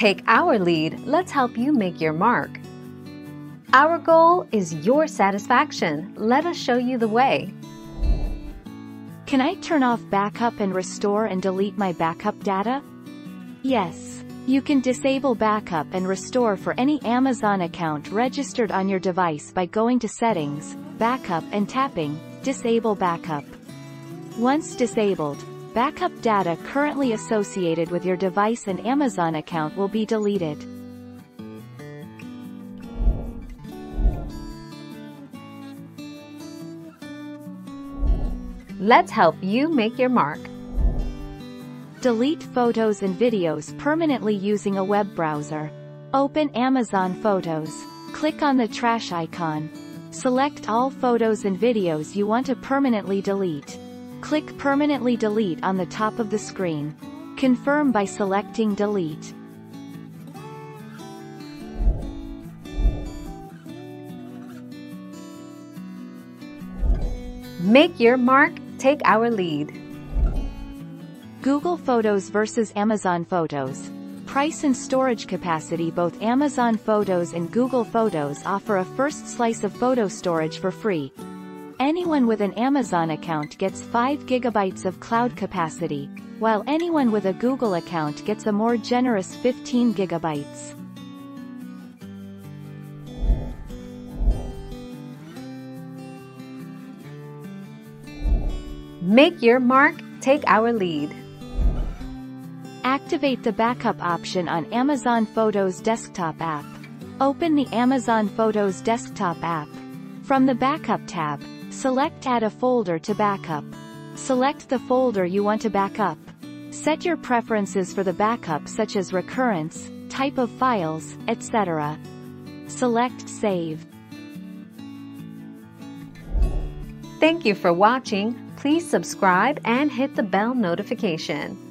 Take our lead, let's help you make your mark. Our goal is your satisfaction. Let us show you the way. Can I turn off backup and restore and delete my backup data? Yes. You can disable backup and restore for any Amazon account registered on your device by going to Settings, Backup and tapping Disable Backup. Once disabled, backup data currently associated with your device and Amazon account will be deleted. Let's help you make your mark. Delete photos and videos permanently using a web browser. Open Amazon Photos. Click on the trash icon. Select all photos and videos you want to permanently delete. Click Permanently Delete on the top of the screen. Confirm by selecting Delete. Make your mark, take our lead. Google Photos versus Amazon Photos. Price and storage capacity Both Amazon Photos and Google Photos offer a first slice of photo storage for free. Anyone with an Amazon account gets 5 gigabytes of cloud capacity, while anyone with a Google account gets a more generous 15 gigabytes. Make your mark, take our lead. Activate the backup option on Amazon Photos desktop app. Open the Amazon Photos desktop app. From the Backup tab, select Add a folder to backup. Select the folder you want to backup. Set your preferences for the backup such as recurrence, type of files, etc. Select Save. Thank you for watching. Please subscribe and hit the bell notification.